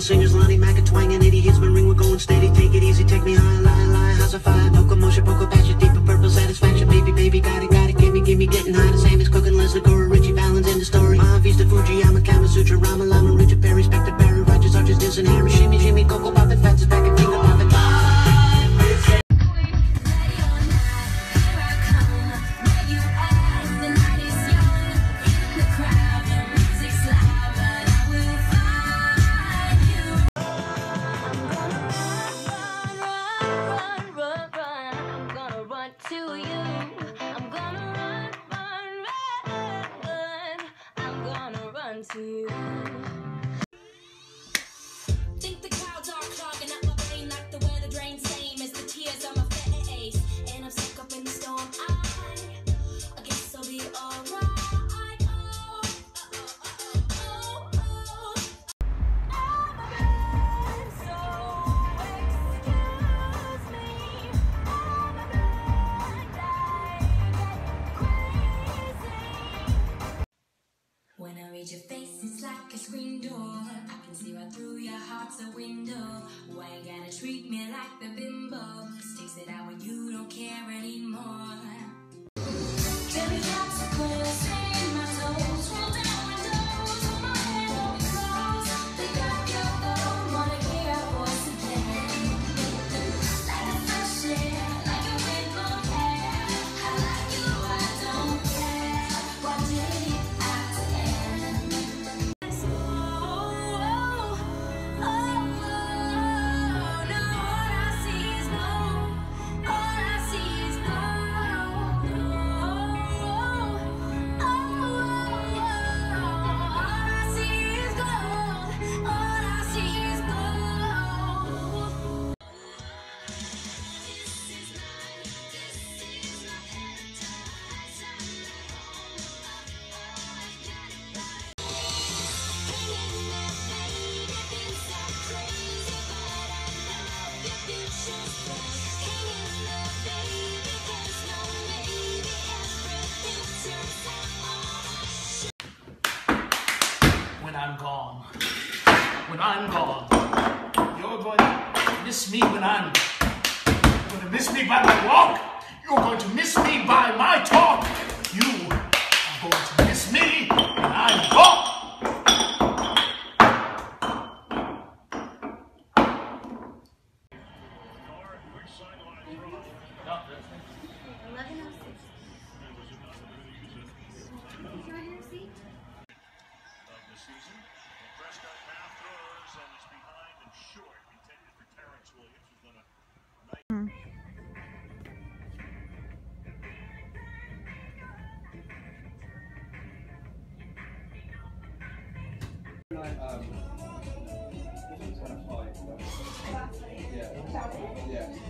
Professional singers, Lonnie Mac, a twang and Eddie hits ring, we're going steady. Take it easy, take me high, lie, lie, how's a fire? Poco motion, poco you, Your face, is like a screen door. I can see right through your heart's a window. Why you gotta treat me like the bimbo? Sticks it out when you don't care anymore. I'm gone. When I'm gone. You're going to miss me when I'm. You're going to miss me by my walk. You're going to miss me by my talk. You are going to miss me when I'm gone. Season. Prescott now throws and is behind and short. Intended for Terrence Williams, who's done a nice hmm. I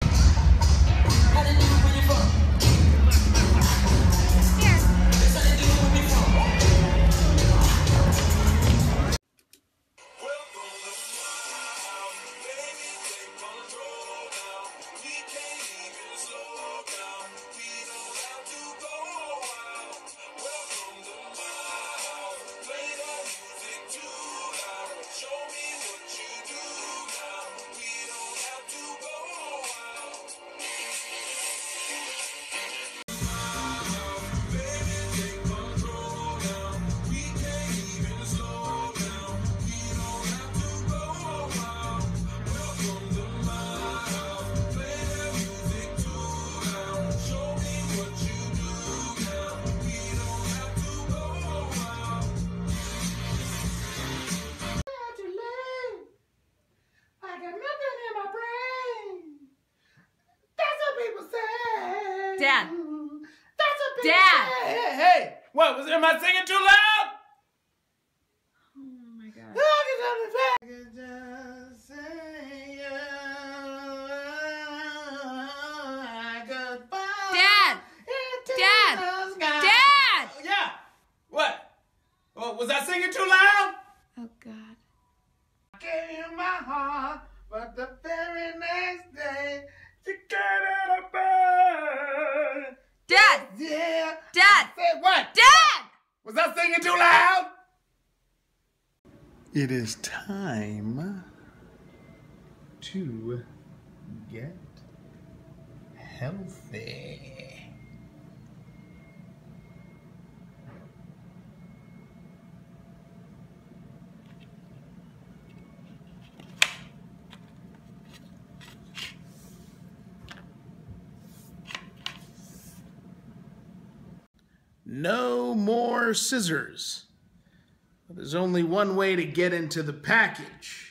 Dad. That's a big Dad. Hey, hey, hey. What? Was, am I singing too loud? Oh my god. Uh, Dad. Dad. Dad. Oh, yeah. What? Well, was I singing too loud? Oh god. Give you my heart. Dad! Yeah. Dad! Say what? Dad! Was I singing too loud? It is time to get healthy. No more scissors. There's only one way to get into the package.